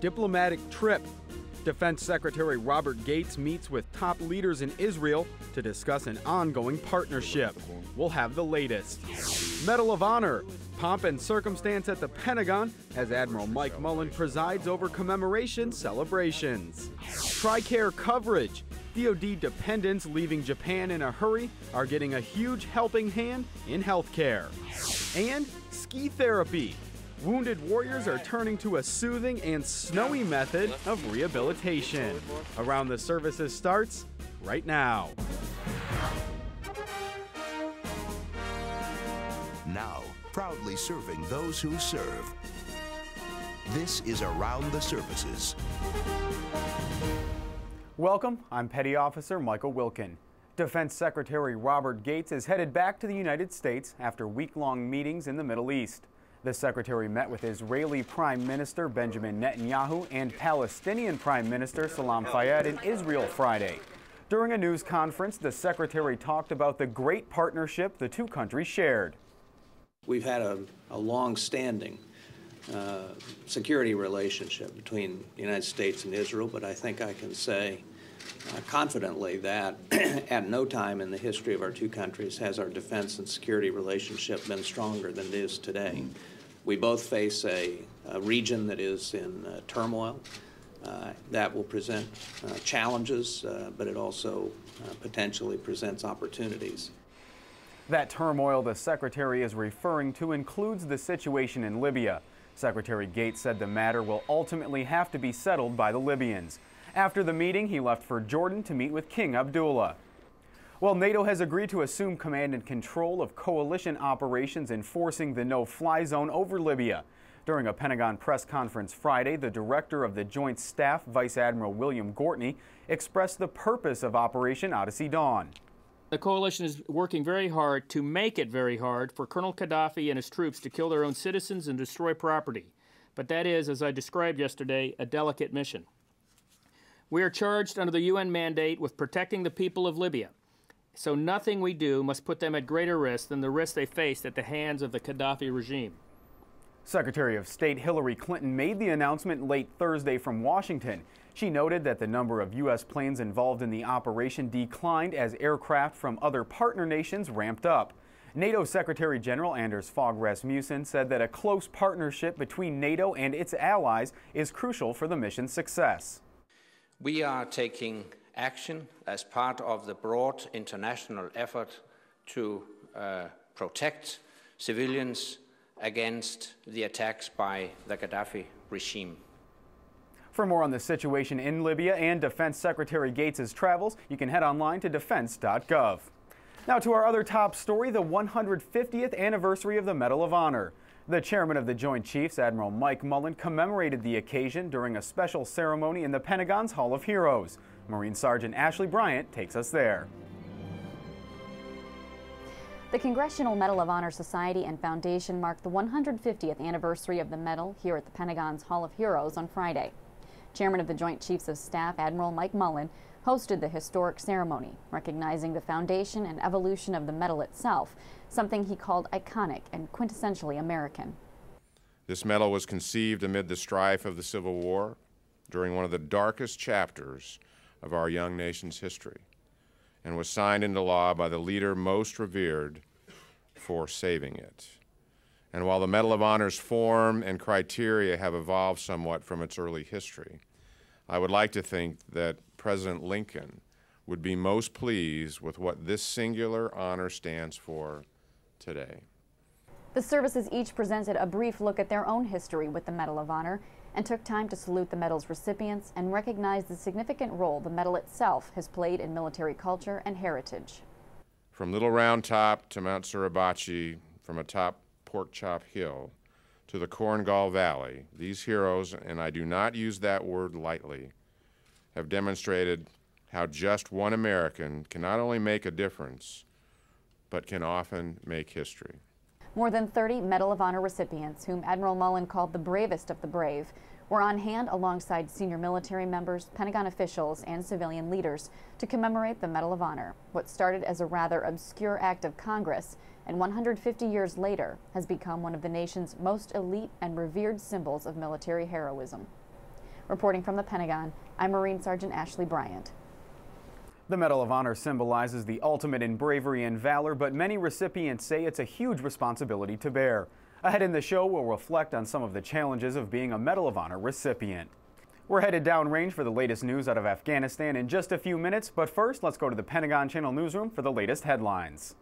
diplomatic trip. Defense Secretary Robert Gates meets with top leaders in Israel to discuss an ongoing partnership. We'll have the latest. Medal of Honor. Pomp and circumstance at the Pentagon as Admiral Mike Mullen presides over commemoration celebrations. TRICARE coverage. DoD dependents leaving Japan in a hurry are getting a huge helping hand in healthcare. And ski therapy. Wounded warriors are turning to a soothing and snowy method of rehabilitation. Around the Services starts right now. Now, proudly serving those who serve. This is Around the Services. Welcome, I'm Petty Officer Michael Wilkin. Defense Secretary Robert Gates is headed back to the United States after week long meetings in the Middle East. The secretary met with Israeli Prime Minister Benjamin Netanyahu and Palestinian Prime Minister Salam Fayyad in Israel Friday. During a news conference, the secretary talked about the great partnership the two countries shared. We've had a, a long standing uh, security relationship between the United States and Israel, but I think I can say uh, confidently that at no time in the history of our two countries has our defense and security relationship been stronger than it is today. We both face a, a region that is in uh, turmoil. Uh, that will present uh, challenges, uh, but it also potentially presents opportunities. That turmoil the Secretary is referring to includes the situation in Libya. Secretary Gates said the matter will ultimately have to be settled by the Libyans. After the meeting, he left for Jordan to meet with King Abdullah. Well, NATO has agreed to assume command and control of coalition operations enforcing the no fly zone over Libya. During a Pentagon press conference Friday, the director of the Joint Staff, Vice Admiral William Gortney, expressed the purpose of Operation Odyssey Dawn. The coalition is working very hard to make it very hard for Colonel Gaddafi and his troops to kill their own citizens and destroy property. But that is, as I described yesterday, a delicate mission. We are charged under the UN mandate with protecting the people of Libya. So nothing we do must put them at greater risk than the risk they faced at the hands of the Gaddafi regime. Secretary of State Hillary Clinton made the announcement late Thursday from Washington. She noted that the number of U.S. planes involved in the operation declined as aircraft from other partner nations ramped up. NATO Secretary General Anders Fogh Rasmussen said that a close partnership between NATO and its allies is crucial for the mission's success. We are taking action as part of the broad international effort to uh, protect civilians against the attacks by the Gaddafi regime. For more on the situation in Libya and Defense Secretary Gates' travels, you can head online to defense.gov. Now to our other top story, the 150th anniversary of the Medal of Honor. The chairman of the Joint Chiefs, Admiral Mike Mullen, commemorated the occasion during a special ceremony in the Pentagon's Hall of Heroes. Marine Sergeant Ashley Bryant takes us there. The Congressional Medal of Honor Society and Foundation marked the 150th anniversary of the medal here at the Pentagon's Hall of Heroes on Friday. Chairman of the Joint Chiefs of Staff, Admiral Mike Mullen, hosted the historic ceremony, recognizing the foundation and evolution of the medal itself, something he called iconic and quintessentially American. This medal was conceived amid the strife of the Civil War during one of the darkest chapters of our young nation's history and was signed into law by the leader most revered for saving it. And while the Medal of Honor's form and criteria have evolved somewhat from its early history, I would like to think that President Lincoln would be most pleased with what this singular honor stands for today. The services each presented a brief look at their own history with the Medal of Honor and took time to salute the medal's recipients and recognize the significant role the medal itself has played in military culture and heritage. From Little Round Top to Mount Suribachi, from atop Pork Chop Hill to the Korengal Valley, these heroes, and I do not use that word lightly, have demonstrated how just one American can not only make a difference, but can often make history. More than 30 Medal of Honor recipients, whom Admiral Mullen called the bravest of the brave, were on hand alongside senior military members, Pentagon officials, and civilian leaders to commemorate the Medal of Honor. What started as a rather obscure act of Congress and 150 years later has become one of the nation's most elite and revered symbols of military heroism. Reporting from the Pentagon, I'm Marine Sergeant Ashley Bryant. The Medal of Honor symbolizes the ultimate in bravery and valor, but many recipients say it's a huge responsibility to bear. Ahead in the show, we'll reflect on some of the challenges of being a Medal of Honor recipient. We're headed downrange for the latest news out of Afghanistan in just a few minutes, but first, let's go to the Pentagon Channel newsroom for the latest headlines.